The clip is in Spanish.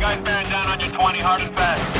guys bearing down on you 20 hard and fast.